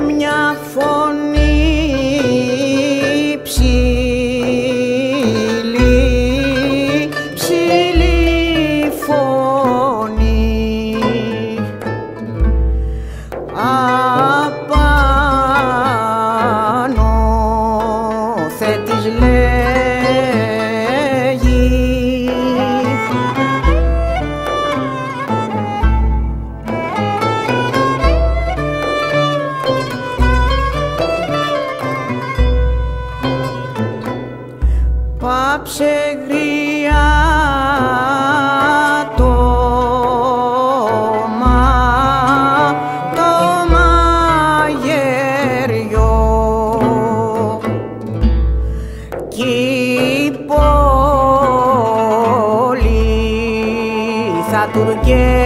μια φωνή. σε γριά το μα το μαγεριό. Κι πολύ θα τουρκέψει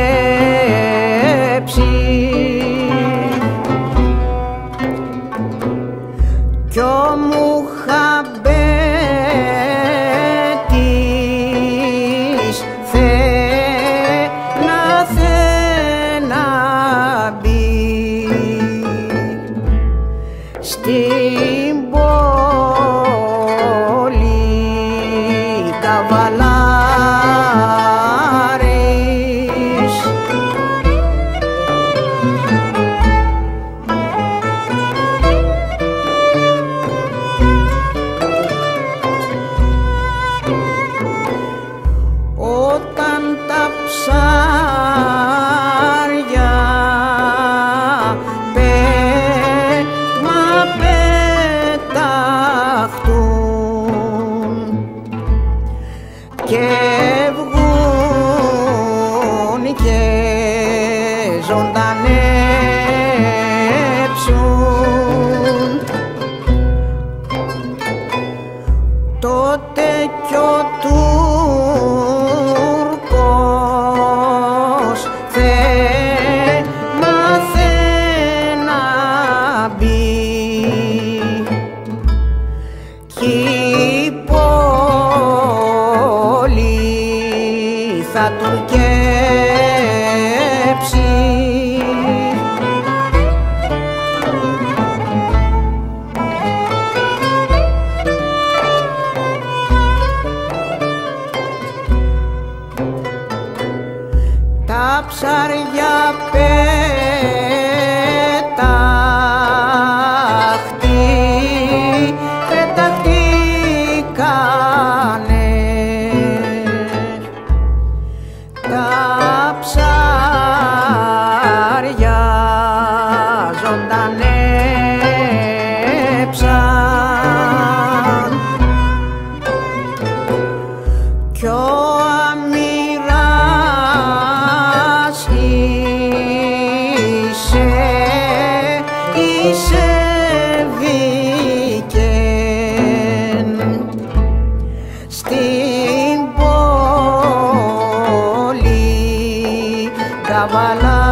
κι ψάρια πέρα παντρέψαν κι ο είσαι, στην πόλη τα βαλά